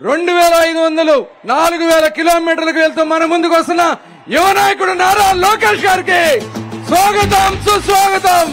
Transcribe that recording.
రెండు వేల ఐదు వందలు నాలుగు వేల కిలోమీటర్లకు వెళ్తూ మన ముందుకు వస్తున్న యువ నాయకుడు నారా లోకేష్ గారికి స్వాగతం సుస్వాగతం.